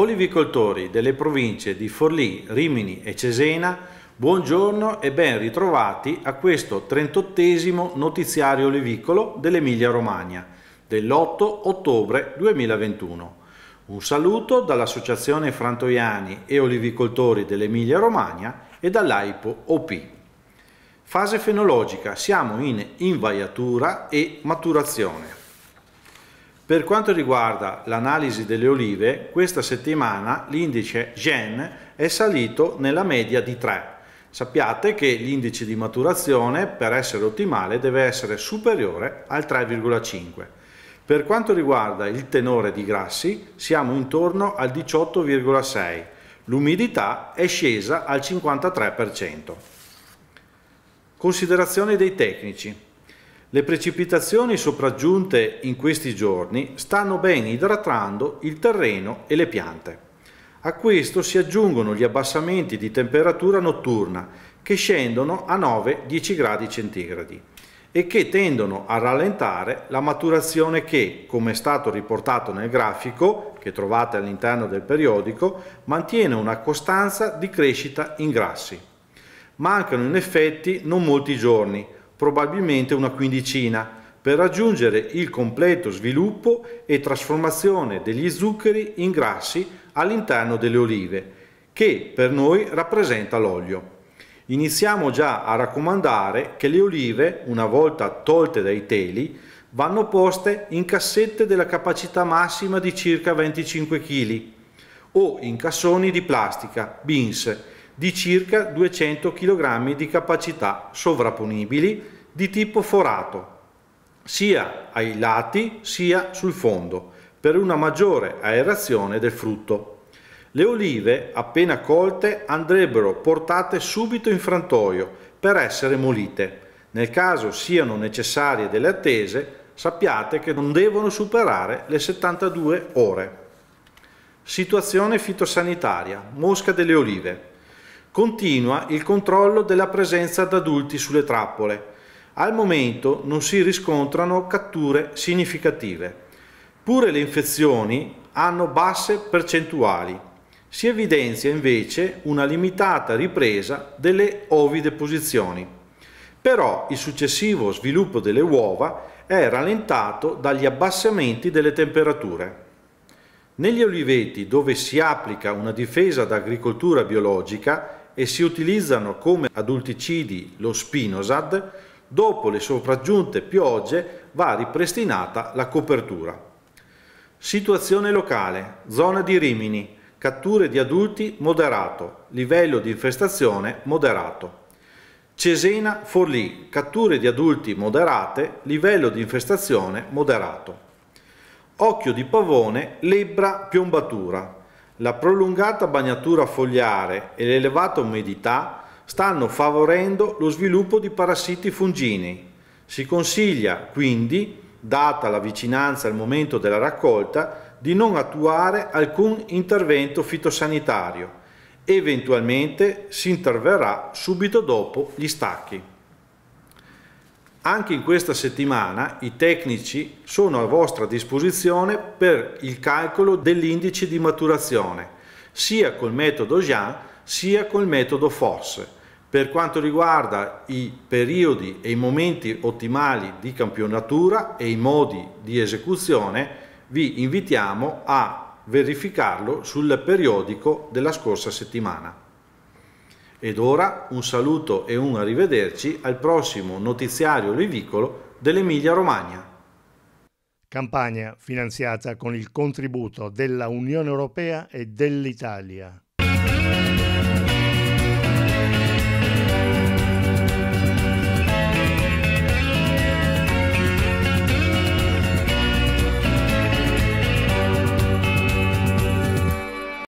Olivicoltori delle province di Forlì, Rimini e Cesena, buongiorno e ben ritrovati a questo 38 notiziario olivicolo dell'Emilia Romagna dell'8 ottobre 2021. Un saluto dall'Associazione Frantoiani e Olivicoltori dell'Emilia Romagna e dall'AIPO OP. Fase fenologica, siamo in invaiatura e maturazione. Per quanto riguarda l'analisi delle olive, questa settimana l'indice GEN è salito nella media di 3. Sappiate che l'indice di maturazione per essere ottimale deve essere superiore al 3,5. Per quanto riguarda il tenore di grassi siamo intorno al 18,6. L'umidità è scesa al 53%. Considerazione dei tecnici. Le precipitazioni sopraggiunte in questi giorni stanno ben idratando il terreno e le piante. A questo si aggiungono gli abbassamenti di temperatura notturna che scendono a 9-10 gradi centigradi e che tendono a rallentare la maturazione che, come è stato riportato nel grafico che trovate all'interno del periodico, mantiene una costanza di crescita in grassi. Mancano in effetti non molti giorni, probabilmente una quindicina, per raggiungere il completo sviluppo e trasformazione degli zuccheri in grassi all'interno delle olive, che per noi rappresenta l'olio. Iniziamo già a raccomandare che le olive, una volta tolte dai teli, vanno poste in cassette della capacità massima di circa 25 kg o in cassoni di plastica, bins, di circa 200 kg di capacità sovrapponibili di tipo forato, sia ai lati sia sul fondo, per una maggiore aerazione del frutto. Le olive, appena colte, andrebbero portate subito in frantoio per essere molite. Nel caso siano necessarie delle attese, sappiate che non devono superare le 72 ore. Situazione fitosanitaria, mosca delle olive. Continua il controllo della presenza d'adulti sulle trappole. Al momento non si riscontrano catture significative. Pure le infezioni hanno basse percentuali. Si evidenzia invece una limitata ripresa delle ovideposizioni. Però il successivo sviluppo delle uova è rallentato dagli abbassamenti delle temperature. Negli oliveti dove si applica una difesa d'agricoltura biologica e si utilizzano come adulticidi lo spinosad, dopo le sopraggiunte piogge va ripristinata la copertura. Situazione locale, zona di Rimini, catture di adulti moderato, livello di infestazione moderato. Cesena Forlì, catture di adulti moderate, livello di infestazione moderato. Occhio di pavone, lebbra piombatura, la prolungata bagnatura fogliare e l'elevata umidità stanno favorendo lo sviluppo di parassiti fungini. Si consiglia quindi, data la vicinanza al momento della raccolta, di non attuare alcun intervento fitosanitario. Eventualmente si interverrà subito dopo gli stacchi. Anche in questa settimana i tecnici sono a vostra disposizione per il calcolo dell'indice di maturazione, sia col metodo Jean sia col metodo FOSS. Per quanto riguarda i periodi e i momenti ottimali di campionatura e i modi di esecuzione, vi invitiamo a verificarlo sul periodico della scorsa settimana. Ed ora un saluto e un arrivederci al prossimo notiziario olivicolo dell'Emilia Romagna. Campagna finanziata con il contributo della Unione Europea e dell'Italia.